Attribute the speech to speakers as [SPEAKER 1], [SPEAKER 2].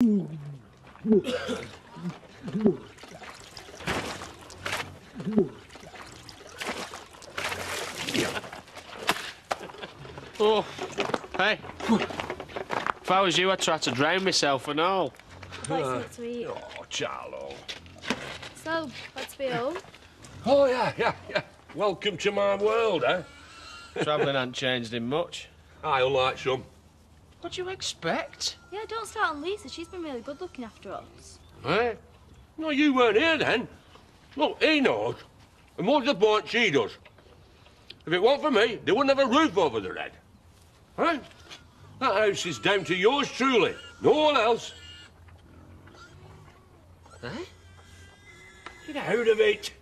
[SPEAKER 1] Oh, hey. If I was you, I'd try to drown myself and all.
[SPEAKER 2] I'd like to eat.
[SPEAKER 3] Oh, Charlo.
[SPEAKER 2] So, let's be home.
[SPEAKER 3] Oh, yeah, yeah, yeah. Welcome to my world, eh?
[SPEAKER 1] Travelling hasn't changed him much.
[SPEAKER 3] I like some.
[SPEAKER 1] What do you expect?
[SPEAKER 2] Yeah, don't start on Lisa. She's been really good looking after us.
[SPEAKER 3] Eh? No, you weren't here then. Look, he knows. And what's the point she does? If it weren't for me, they wouldn't have a roof over their head. Right? That house is down to yours truly. No one else.
[SPEAKER 1] Eh?
[SPEAKER 3] Get out of it.